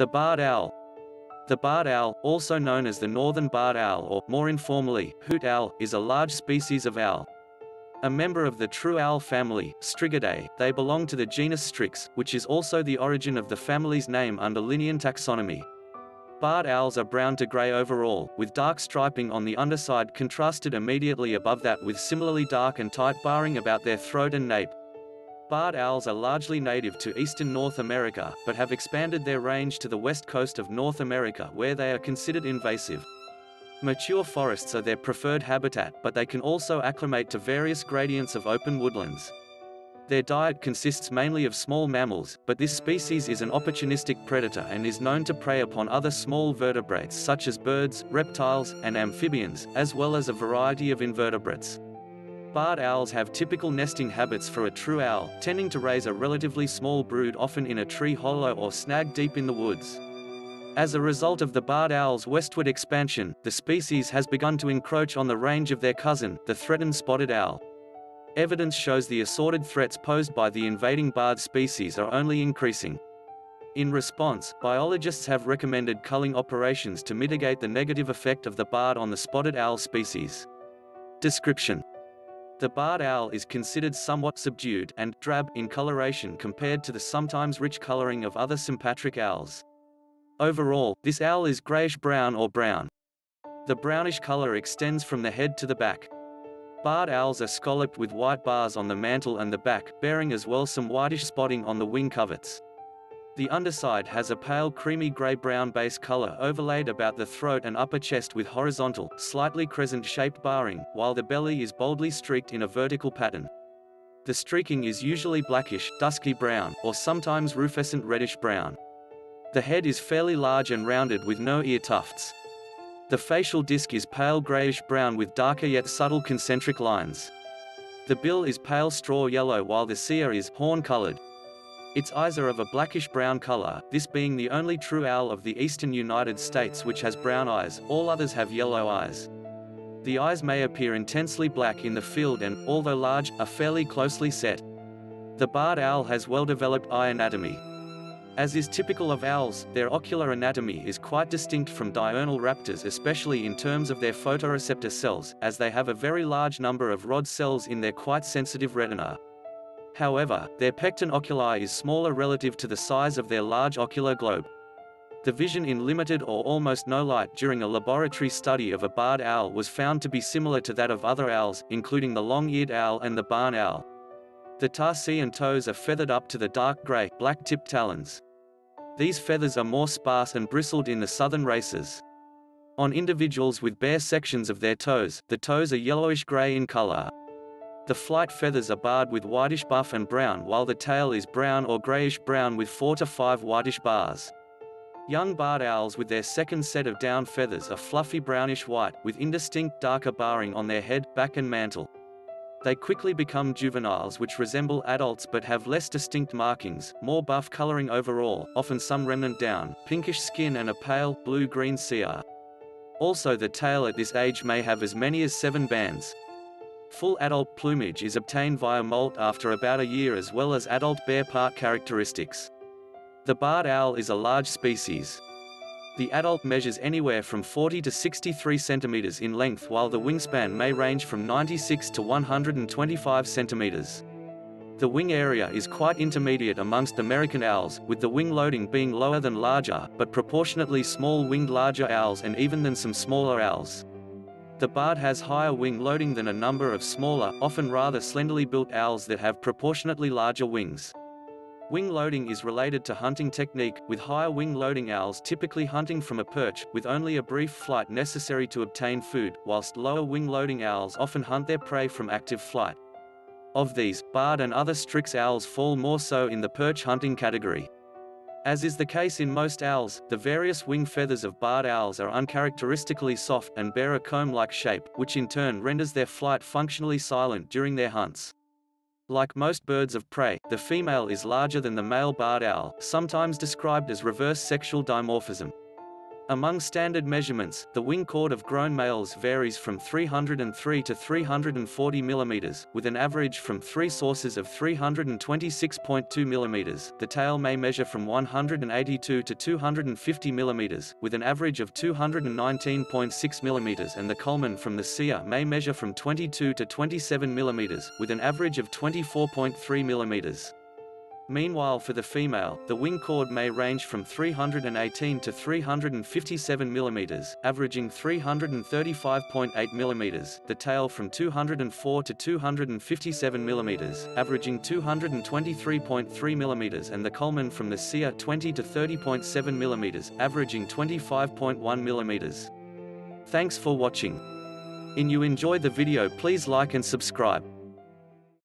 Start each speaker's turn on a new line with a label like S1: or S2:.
S1: The barred owl. The barred owl, also known as the northern barred owl or, more informally, hoot owl, is a large species of owl. A member of the true owl family, Strigidae, they belong to the genus Strix, which is also the origin of the family's name under Linnaean taxonomy. Barred owls are brown to grey overall, with dark striping on the underside contrasted immediately above that with similarly dark and tight barring about their throat and nape. Barred owls are largely native to eastern North America, but have expanded their range to the west coast of North America where they are considered invasive. Mature forests are their preferred habitat, but they can also acclimate to various gradients of open woodlands. Their diet consists mainly of small mammals, but this species is an opportunistic predator and is known to prey upon other small vertebrates such as birds, reptiles, and amphibians, as well as a variety of invertebrates. Barred owls have typical nesting habits for a true owl, tending to raise a relatively small brood often in a tree hollow or snag deep in the woods. As a result of the barred owl's westward expansion, the species has begun to encroach on the range of their cousin, the threatened spotted owl. Evidence shows the assorted threats posed by the invading barred species are only increasing. In response, biologists have recommended culling operations to mitigate the negative effect of the barred on the spotted owl species. Description the barred owl is considered somewhat subdued and drab in coloration compared to the sometimes rich coloring of other sympatric owls. Overall, this owl is grayish-brown or brown. The brownish color extends from the head to the back. Barred owls are scalloped with white bars on the mantle and the back, bearing as well some whitish spotting on the wing coverts. The underside has a pale creamy grey-brown base color overlaid about the throat and upper chest with horizontal, slightly crescent-shaped barring, while the belly is boldly streaked in a vertical pattern. The streaking is usually blackish, dusky brown, or sometimes rufescent reddish-brown. The head is fairly large and rounded with no ear tufts. The facial disc is pale grayish-brown with darker yet subtle concentric lines. The bill is pale straw yellow while the cere is horn-colored, its eyes are of a blackish-brown color, this being the only true owl of the eastern United States which has brown eyes, all others have yellow eyes. The eyes may appear intensely black in the field and, although large, are fairly closely set. The barred owl has well-developed eye anatomy. As is typical of owls, their ocular anatomy is quite distinct from diurnal raptors especially in terms of their photoreceptor cells, as they have a very large number of rod cells in their quite sensitive retina. However, their pecten oculi is smaller relative to the size of their large ocular globe. The vision in limited or almost no light during a laboratory study of a barred owl was found to be similar to that of other owls, including the long-eared owl and the barn owl. The tarsi and toes are feathered up to the dark gray, black-tipped talons. These feathers are more sparse and bristled in the southern races. On individuals with bare sections of their toes, the toes are yellowish-gray in color. The flight feathers are barred with whitish buff and brown while the tail is brown or grayish-brown with 4 to 5 whitish bars. Young barred owls with their second set of down feathers are fluffy brownish-white, with indistinct darker barring on their head, back and mantle. They quickly become juveniles which resemble adults but have less distinct markings, more buff coloring overall, often some remnant down, pinkish skin and a pale, blue-green cere. Also the tail at this age may have as many as seven bands. Full adult plumage is obtained via molt after about a year as well as adult bare part characteristics. The barred owl is a large species. The adult measures anywhere from 40 to 63 centimeters in length while the wingspan may range from 96 to 125 centimeters. The wing area is quite intermediate amongst American owls, with the wing loading being lower than larger, but proportionately small winged larger owls and even than some smaller owls. The barred has higher wing loading than a number of smaller, often rather slenderly built owls that have proportionately larger wings. Wing loading is related to hunting technique, with higher wing loading owls typically hunting from a perch, with only a brief flight necessary to obtain food, whilst lower wing loading owls often hunt their prey from active flight. Of these, barred and other Strix owls fall more so in the perch hunting category. As is the case in most owls, the various wing feathers of barred owls are uncharacteristically soft and bear a comb-like shape, which in turn renders their flight functionally silent during their hunts. Like most birds of prey, the female is larger than the male barred owl, sometimes described as reverse sexual dimorphism. Among standard measurements, the wing chord of grown males varies from 303 to 340 mm, with an average from three sources of 326.2 mm. The tail may measure from 182 to 250 mm, with an average of 219.6 mm and the culmen from the cere may measure from 22 to 27 mm, with an average of 24.3 mm. Meanwhile for the female, the wing chord may range from 318 to 357 mm, averaging 335.8 mm, the tail from 204 to 257 mm, averaging 223.3 mm and the culmen from the cere 20 to 30.7 mm, averaging 25.1 mm. Thanks for watching. In you enjoyed the video please like and subscribe.